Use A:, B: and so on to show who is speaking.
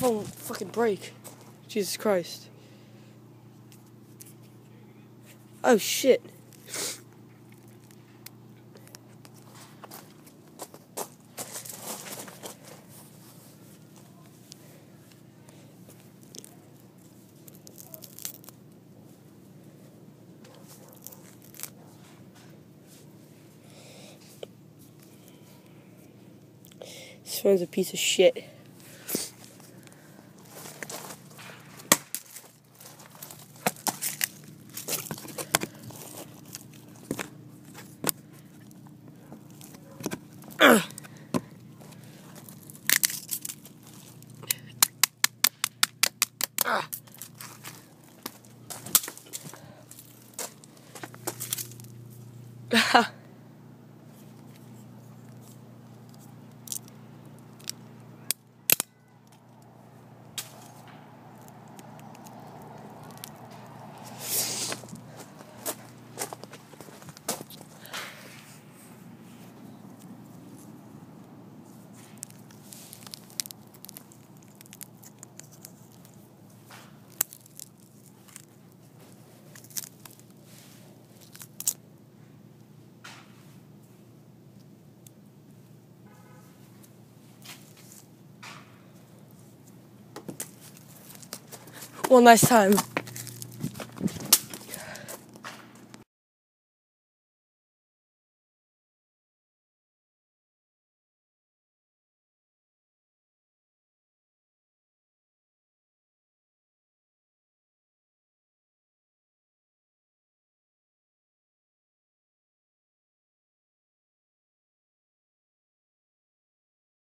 A: don't fucking break. Jesus Christ. Oh shit. This phone's a piece of shit. Ugh. One last time.